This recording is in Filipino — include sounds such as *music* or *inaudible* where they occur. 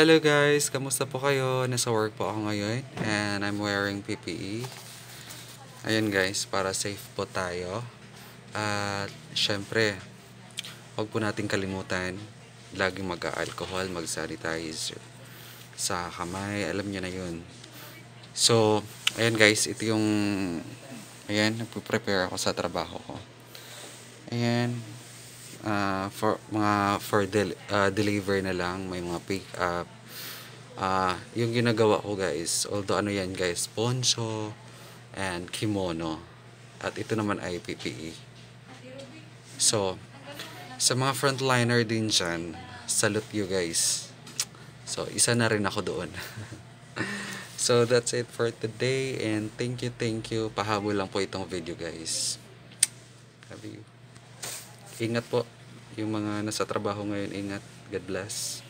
Hello guys, kamusta po kayo? Nasa work po ako ngayon and I'm wearing PPE. Ayan guys, para safe po tayo. At syempre, huwag po natin kalimutan laging mag-alcohol, mag-sanitize sa kamay. Alam niyo na yun. So, ayan guys, ito yung ayan, nagpo-prepare ako sa trabaho ko. Ayan, for mga for del- ah, deliver na lang. May mga pick up. Ah yung ginagawa ko guys although ano yan guys poncho and kimono. At ito naman ay PPE so sa mga frontliner din dyan salute you guys. So isa na rin ako doon. *laughs* So that's it for today and thank you thank you. Pahabol lang po itong video guys. Love you. Ingat po. Yung mga nasa trabaho ngayon, ingat. God bless.